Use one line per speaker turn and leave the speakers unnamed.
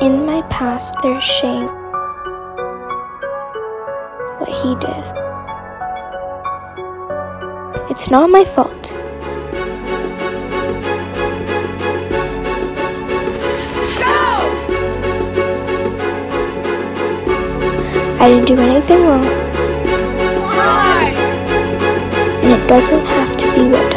In my past there's shame. What he did. It's not my fault. I didn't do anything wrong.
Why?
And it doesn't have to be what